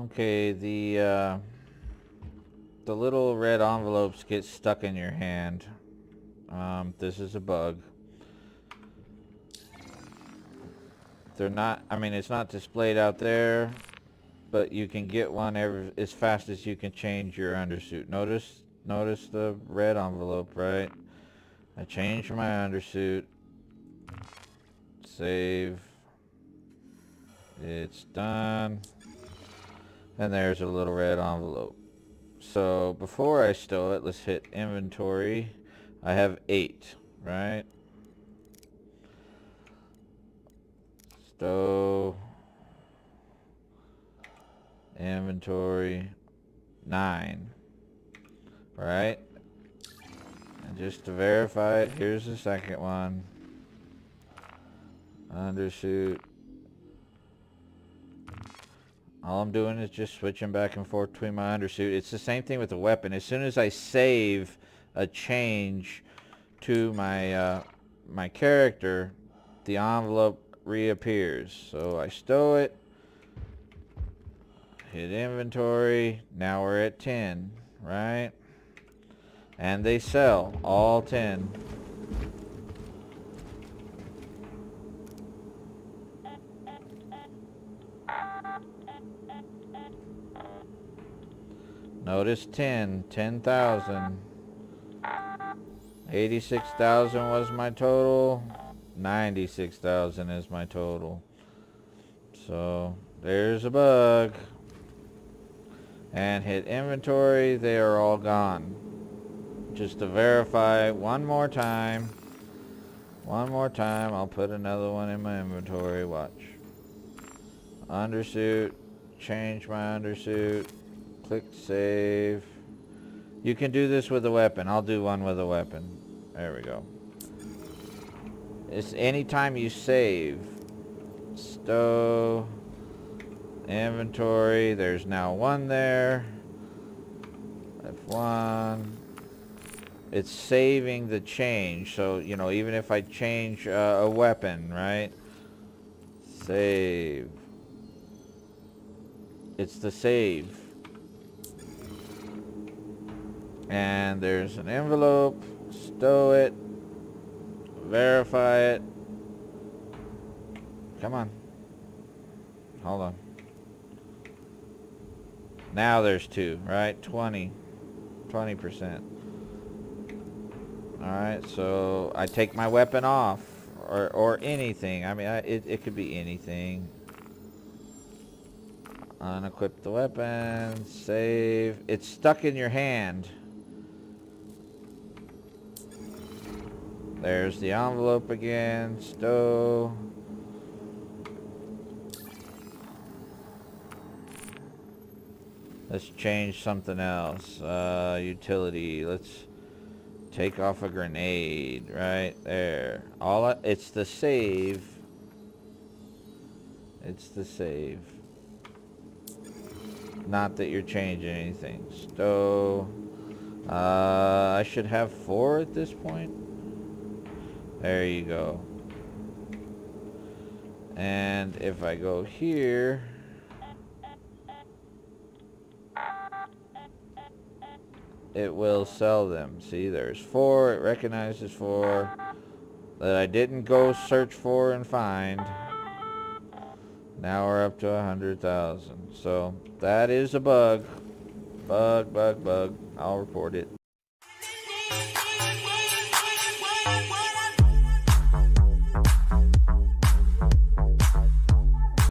Okay, the uh, the little red envelopes get stuck in your hand. Um, this is a bug. They're not, I mean, it's not displayed out there, but you can get one every, as fast as you can change your undersuit. Notice, notice the red envelope, right? I changed my undersuit. Save. It's done. And there's a little red envelope. So before I stow it, let's hit inventory. I have eight, right? Stow. Inventory. Nine. Right? And just to verify it, here's the second one. Undersuit. All I'm doing is just switching back and forth between my undersuit. It's the same thing with the weapon. As soon as I save a change to my uh, my character, the envelope reappears. So I stow it, hit inventory, now we're at 10, right? And they sell, all 10. Notice 10, 10,000. 86,000 was my total. 96,000 is my total. So there's a bug. And hit inventory, they are all gone. Just to verify one more time. One more time, I'll put another one in my inventory, watch. Undersuit, change my undersuit. Click save. You can do this with a weapon. I'll do one with a weapon. There we go. It's anytime you save. Stow. Inventory. There's now one there. F1. It's saving the change. So, you know, even if I change uh, a weapon, right? Save. It's the save and there's an envelope. Stow it. Verify it. Come on. Hold on. Now there's two right? 20 20 percent. Alright so I take my weapon off or, or anything. I mean I, it, it could be anything. Unequip the weapon. Save. It's stuck in your hand There's the envelope again. Stow. Let's change something else. Uh, utility. Let's take off a grenade right there. All I, it's the save. It's the save. Not that you're changing anything. Stow. Uh, I should have four at this point. There you go. And if I go here, it will sell them. See, there's four. It recognizes four that I didn't go search for and find. Now we're up to a hundred thousand. So that is a bug. Bug, bug, bug. I'll report it.